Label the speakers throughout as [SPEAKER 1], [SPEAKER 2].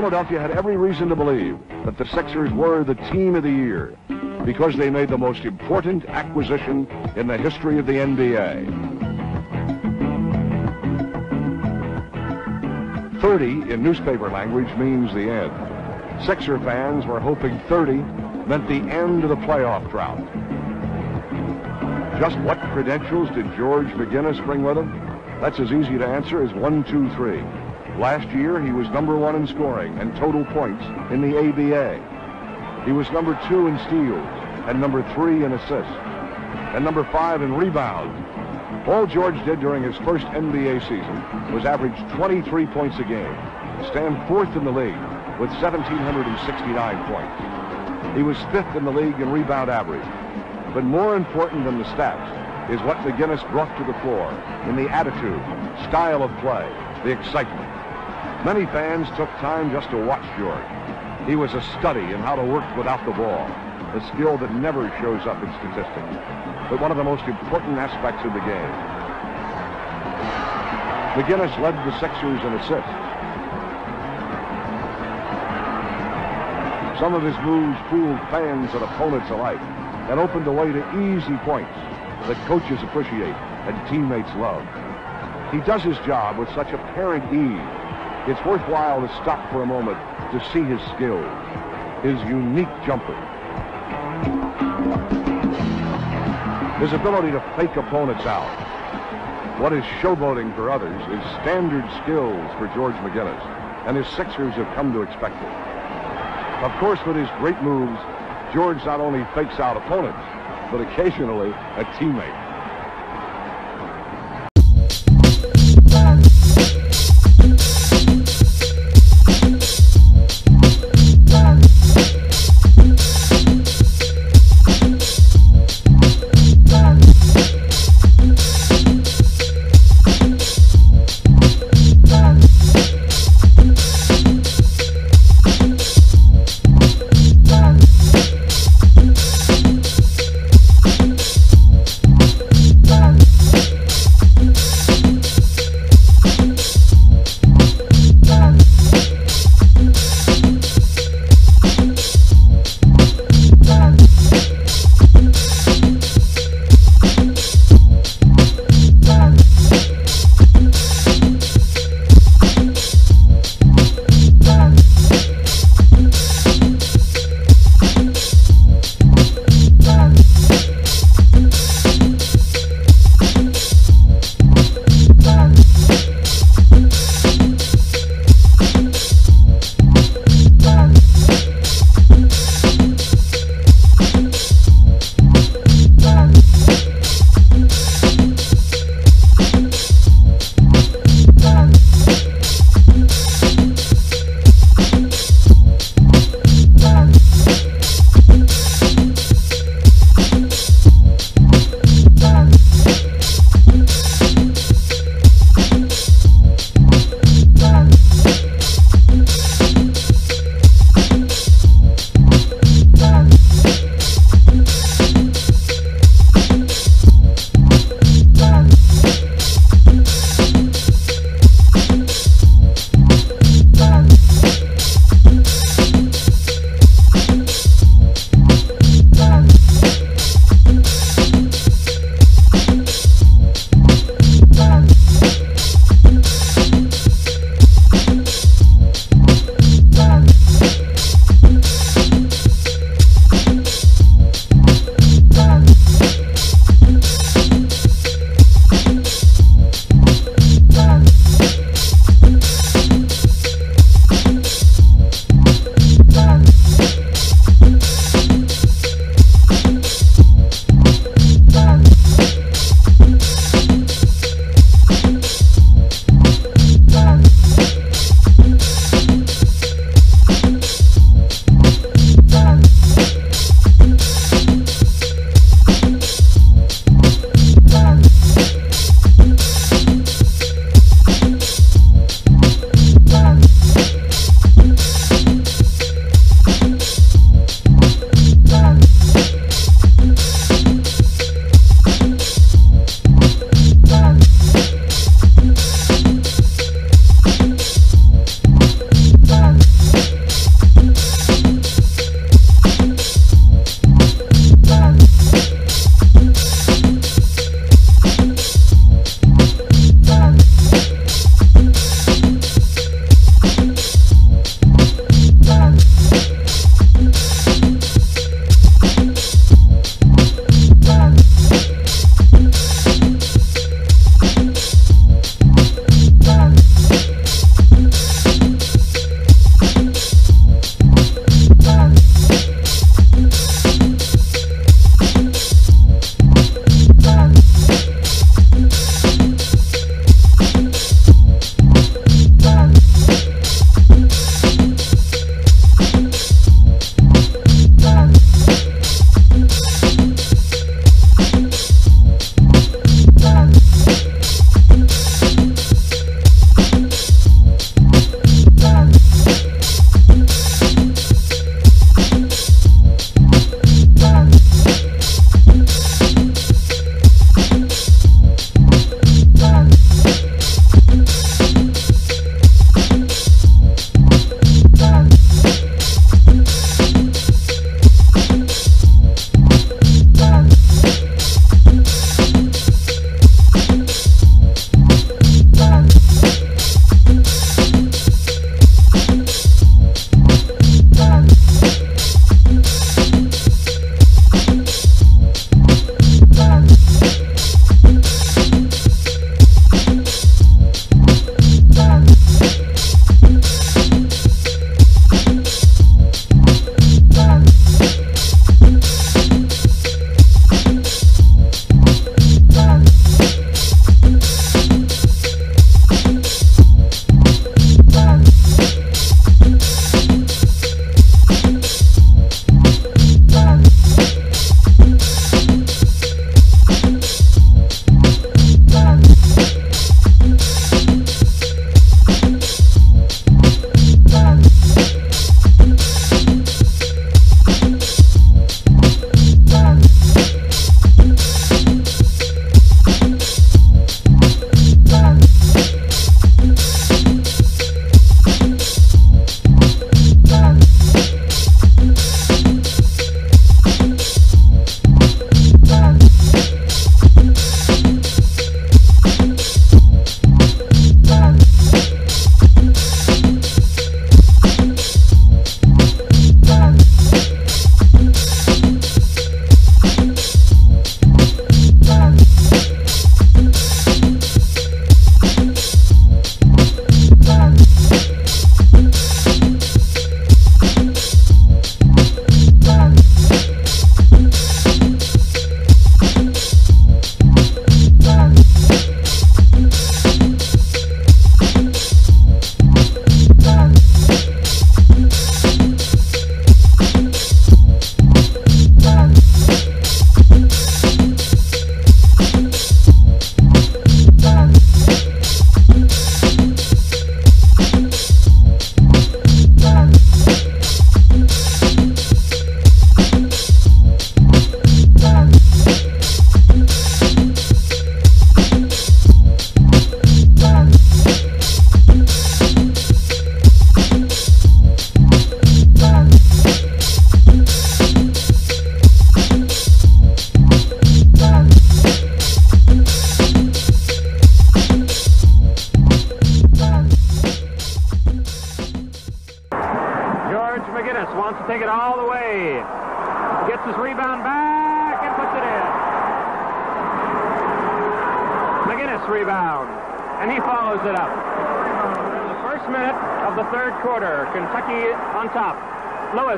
[SPEAKER 1] Philadelphia had every reason to believe that the Sixers were the team of the year because they made the most important acquisition in the history of the NBA. 30 in newspaper language means the end. Sixer fans were hoping 30 meant the end of the playoff drought. Just what credentials did George McGinnis bring with him? That's as easy to answer as one, two, three. Last year, he was number one in scoring and total points in the ABA. He was number two in steals and number three in assists and number five in rebounds. All George did during his first NBA season was average 23 points a game, stand fourth in the league with 1,769 points. He was fifth in the league in rebound average. But more important than the stats is what McGinnis brought to the floor in the attitude, style of play, the excitement. Many fans took time just to watch George. He was a study in how to work without the ball, a skill that never shows up in statistics, but one of the most important aspects of the game. McGinnis led the Sixers in assists. Some of his moves fooled fans and opponents alike and opened the way to easy points that coaches appreciate and teammates love. He does his job with such apparent ease it's worthwhile to stop for a moment to see his skills, his unique jumper. His ability to fake opponents out. What is showboating for others is standard skills for George McGinnis, and his Sixers have come to expect it. Of course, with his great moves, George not only fakes out opponents, but occasionally a teammate.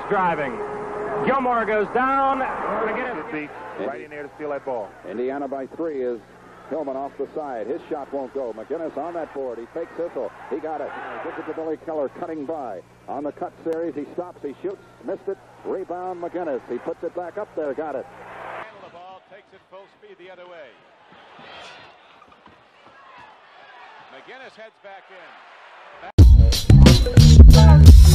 [SPEAKER 2] Lewis driving. Gilmore goes down. McGinnis
[SPEAKER 3] right in there to steal that ball.
[SPEAKER 4] Indiana by three is Hillman off the side. His shot won't go. McGinnis on that board. He fakes Issel. He got it. Gives it to Billy Keller cutting by. On the cut series, he stops. He shoots. Missed it. Rebound McGinnis. He puts it back up there. Got it.
[SPEAKER 3] Handle the ball. Takes it full speed the other way. McGinnis heads back in. Overflow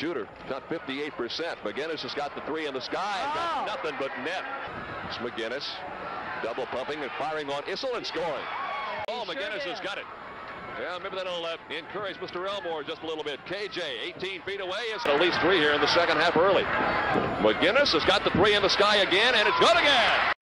[SPEAKER 5] shooter, shot 58%. McGinnis has got the three in the sky and got nothing but net. It's McGinnis double pumping and firing on Issel and scoring. Oh, McGinnis has got it. Yeah, maybe that'll uh, encourage Mr. Elmore just a little bit. KJ, 18 feet away, is at least three here in the second half early. McGinnis has got the three in the sky again, and it's good again.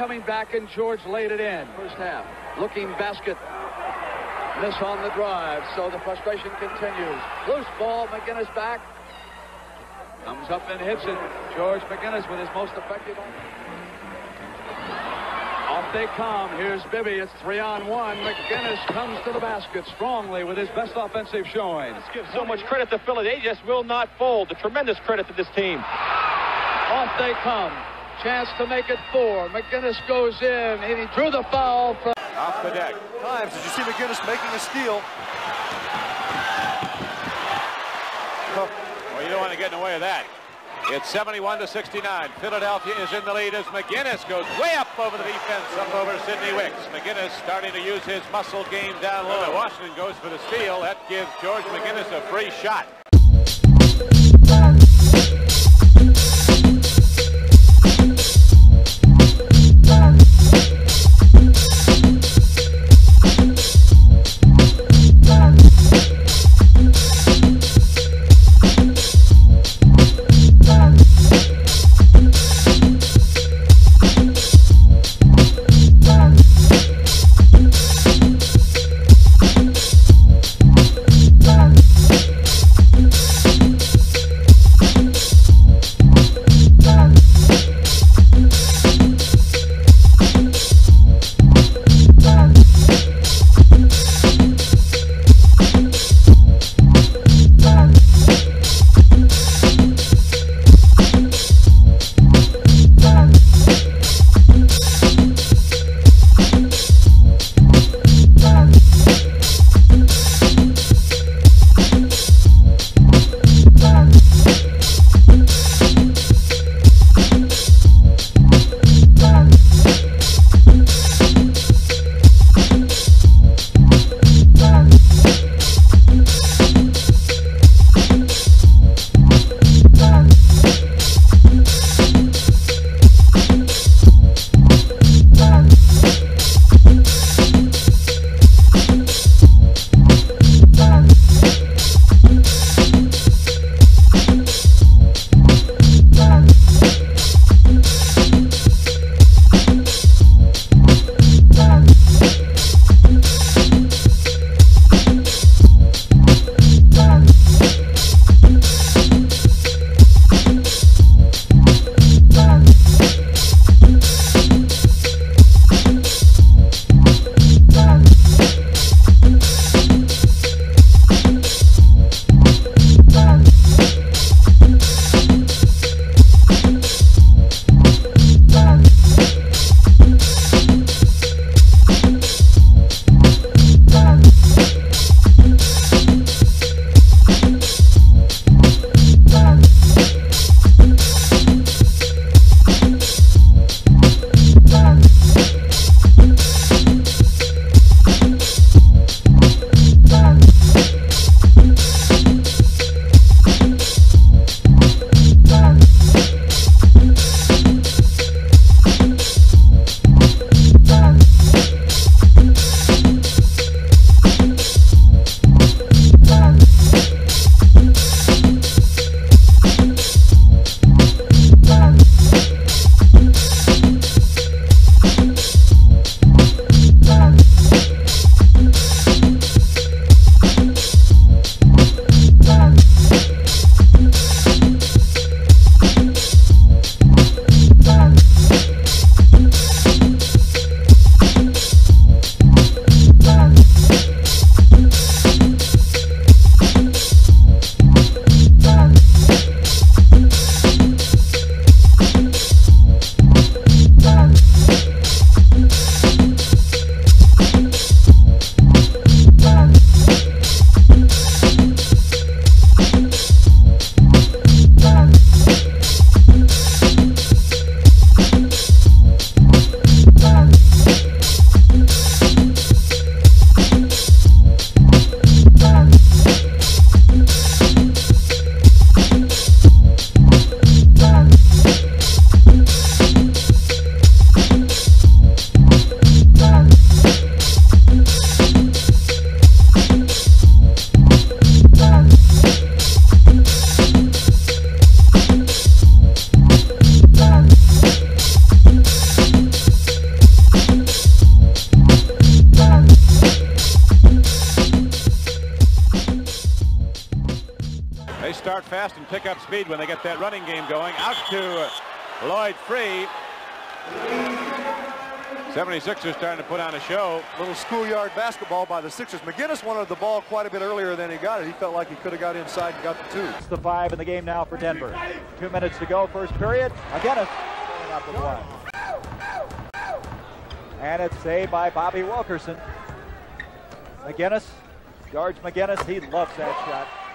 [SPEAKER 6] Coming back, and George laid it in. First half. Looking basket. Miss on the drive, so the frustration continues. Loose ball, McGinnis back. Comes up and hits it. George McGinnis with his most effective. Off they come. Here's Bibby. It's three on one. McGinnis comes to the basket strongly with his best offensive showing.
[SPEAKER 2] Let's give so much credit to Philly. They just will not fold. A tremendous credit to this team.
[SPEAKER 6] Off they come. Chance to make it four. McGinnis goes in, and he drew the foul from.
[SPEAKER 3] Off the deck.
[SPEAKER 7] Times did you see McGinnis making a steal?
[SPEAKER 3] Well, you don't want to get in the way of that. It's 71 to 69. Philadelphia is in the lead as McGinnis goes way up over the defense, up over Sidney Wicks. McGinnis starting to use his muscle game down low. Washington goes for the steal. That gives George McGinnis a free shot. Boston pick up speed when they get that running game going. Out to Lloyd Free. 76ers starting to put on a show.
[SPEAKER 7] Little schoolyard basketball by the Sixers. McGinnis wanted the ball quite a bit earlier than he got it. He felt like he could have got inside and got the two.
[SPEAKER 8] It's the five in the game now for Denver. Two minutes to go, first period. McGinnis going up with one. And it's saved by Bobby Wilkerson. McGinnis, George McGinnis, he loves that shot.